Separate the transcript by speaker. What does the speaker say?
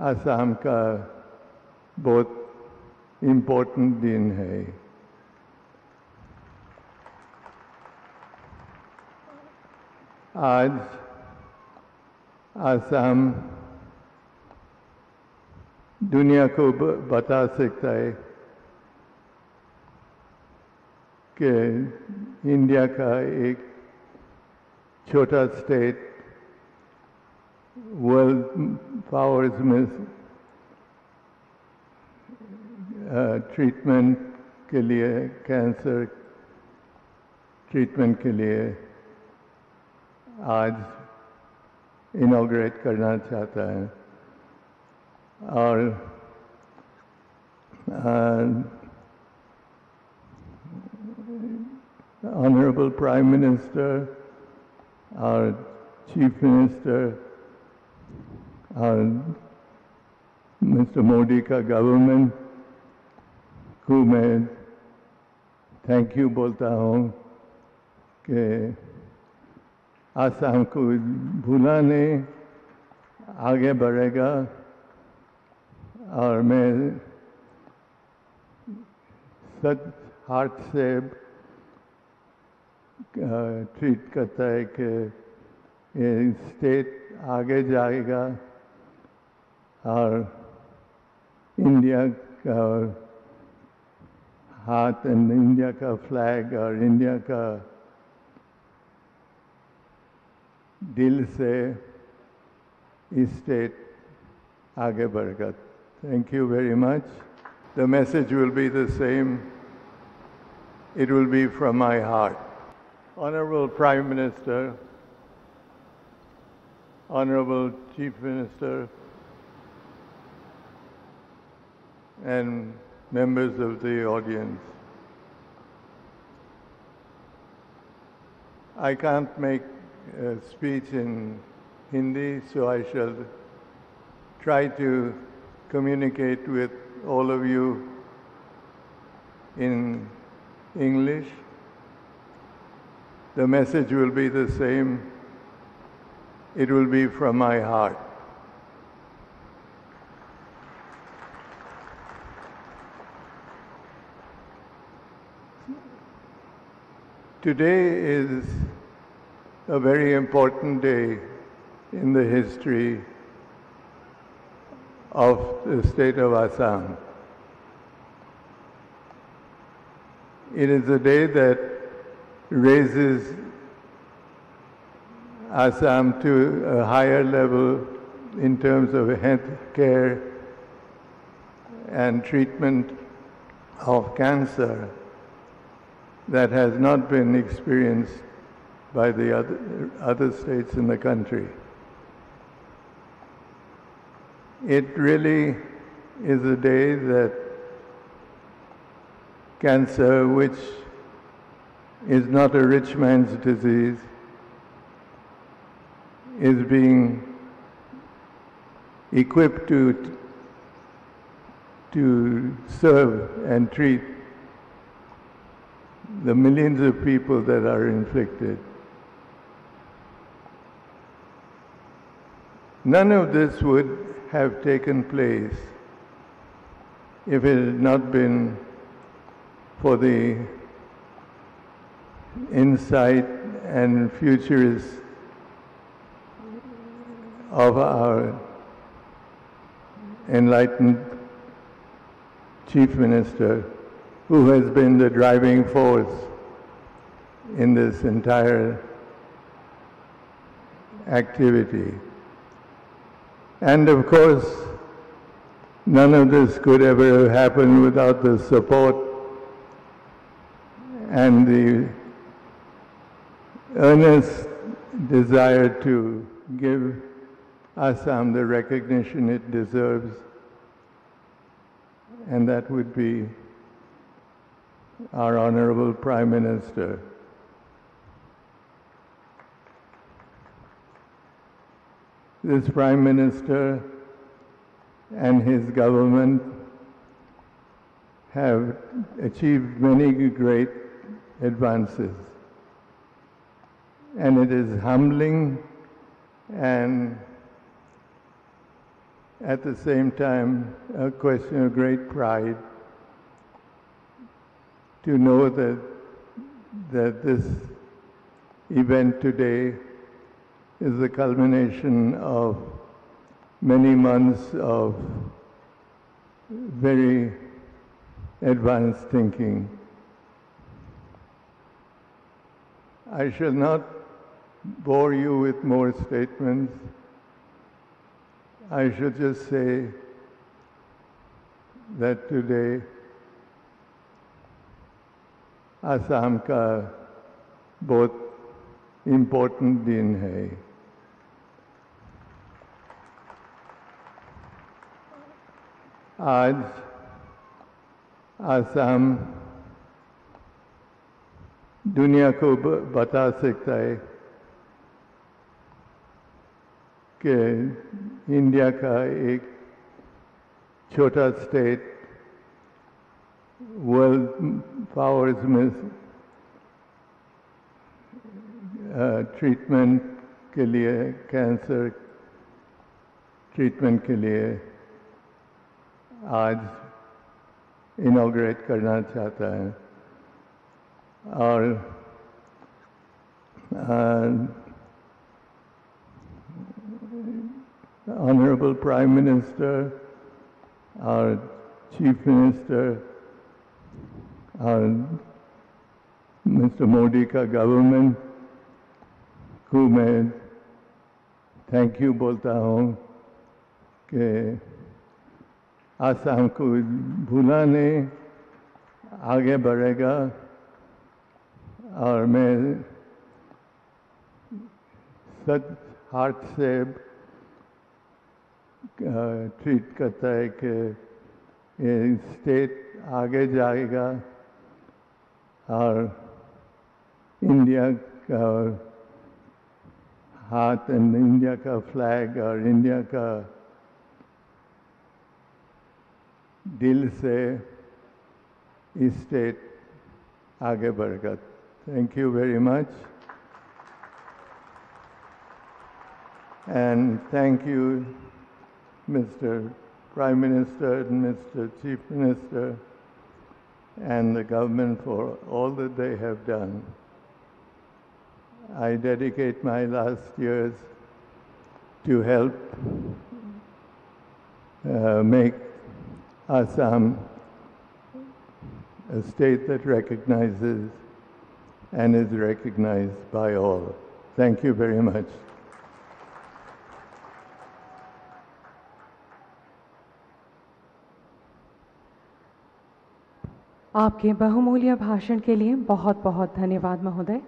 Speaker 1: आसाम का बहुत इम्पोर्टेंट दिन है। आज आसाम दुनिया को बता सकता है कि इंडिया का एक छोटा स्टेट वर्ल्ड पावर्स में ट्रीटमेंट के लिए कैंसर ट्रीटमेंट के लिए आज इनॉग्रेट करना चाहता है। और ऑनरेबल प्राइम मिनिस्टर और चीफ मिनिस्टर और मिस्टर मोदी का गवर्नमेंट को मैं थैंक यू बोलता हूँ कि आसाम को भूला नहीं आगे बढ़ेगा और मैं सच हार्ट से ट्रीट करता है कि ये स्टेट आगे जाएगा। और इंडिया का हाथ एंड इंडिया का फ्लैग और इंडिया का दिल से स्टेट आगे बढ़ेगा thank you very much the message will be the same it will be from my heart honourable prime minister Honorable Chief Minister and members of the audience. I can't make a speech in Hindi, so I shall try to communicate with all of you in English. The message will be the same. It will be from my heart. Today is a very important day in the history of the state of Assam. It is a day that raises Assam to a higher level in terms of health care and treatment of cancer that has not been experienced by the other, other states in the country. It really is a day that cancer, which is not a rich man's disease, is being equipped to, to serve and treat the millions of people that are inflicted. None of this would have taken place if it had not been for the insight and futures of our enlightened chief minister who has been the driving force in this entire activity. And of course, none of this could ever have happened without the support and the earnest desire to give Assam the recognition it deserves, and that would be our Honorable Prime Minister. This Prime Minister and his government have achieved many great advances. And it is humbling and at the same time a question of great pride to know that that this event today is the culmination of many months of very advanced thinking. I shall not bore you with more statements. I should just say that today Assam का बहुत important दिन है। आज आसाम दुनिया को बता सकता है कि इंडिया का एक छोटा स्टेट वर्ल्ड पावर्स में ट्रीटमेंट के लिए कैंसर ट्रीटमेंट के लिए आज इनॉग्रेट करना चाहता है। और ऑनरेबल प्राइम मिनिस्टर और चीफ मिनिस्टर और मिस्टर मोदी का गवर्नमेंट को मैं थैंक यू बोलता हूँ कि आसाम को भूला नहीं आगे बढ़ेगा और मैं सच हार्ट से ट्रीट करता है कि ये स्टेट आगे जाएगा। और इंडिया का हाथ एंड इंडिया का फ्लैग और इंडिया का दिल से इस स्टेट आगे बढ़ेगा thank you very much and thank you mister Prime Minister and Mr. Chief Minister and the government for all that they have done. I dedicate my last years to help uh, make Assam a state that recognizes and is recognized by all. Thank you very much.
Speaker 2: आपके बहुमूल्य भाषण के लिए बहुत बहुत धन्यवाद महोदय।